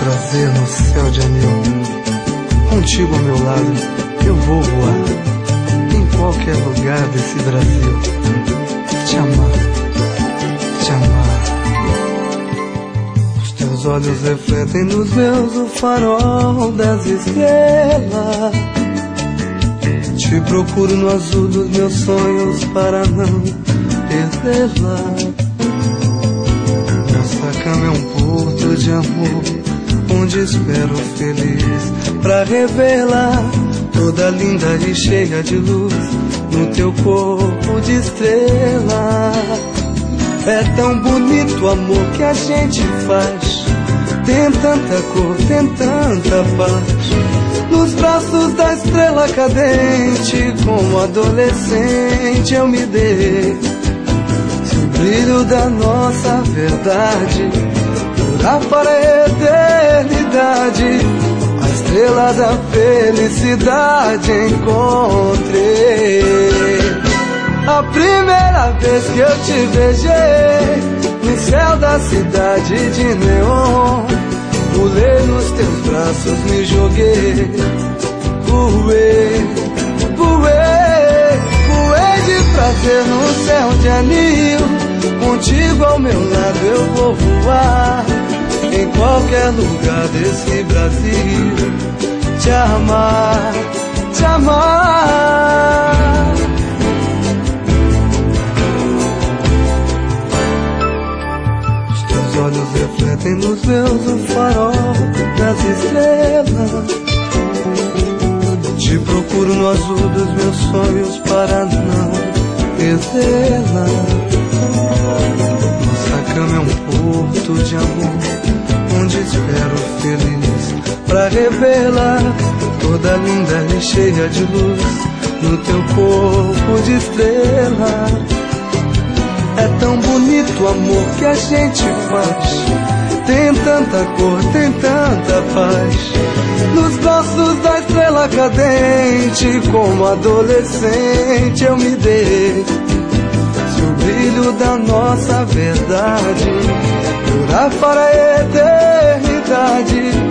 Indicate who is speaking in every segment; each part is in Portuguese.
Speaker 1: prazer no céu de anil. Contigo ao meu lado, eu vou voar em qualquer lugar desse Brasil. Te amar, te amar. Os teus olhos refletem nos meus o farol das estrelas. Te procuro no azul dos meus sonhos para não perdê-la. Nossa cama é um porto de amor onde espero feliz pra revê-la toda linda e cheia de luz no teu corpo de estrela. É tão bonito o amor que a gente faz. Tem tanta cor, tem tanta paz. Nos braços da estrela cadente, como adolescente eu me dei. Se o brilho da nossa verdade para a eternidade, a estrela da felicidade encontrei. A primeira vez que eu te beijei no céu da cidade de neon, pulei nos teus braços, me joguei, voei, voei, voei de prazer no céu de anil. Contigo ao meu lado eu vou qualquer lugar desse Brasil. Te amar, te amar. Os teus olhos refletem nos meus o farol das estrelas. Te procuro no azul dos meus sonhos para não perdê-la. Nossa cama é um porto de amor, revê-la, toda linda e cheia de luz, no teu corpo de estrela. É tão bonito o amor que a gente faz. Tem tanta cor, tem tanta paz. Nos braços da estrela cadente, como adolescente eu me dei. Se o brilho da nossa verdade durar para a eternidade,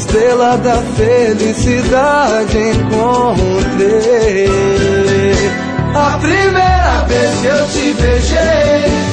Speaker 1: estrela da felicidade encontrei. A primeira vez que eu te beijei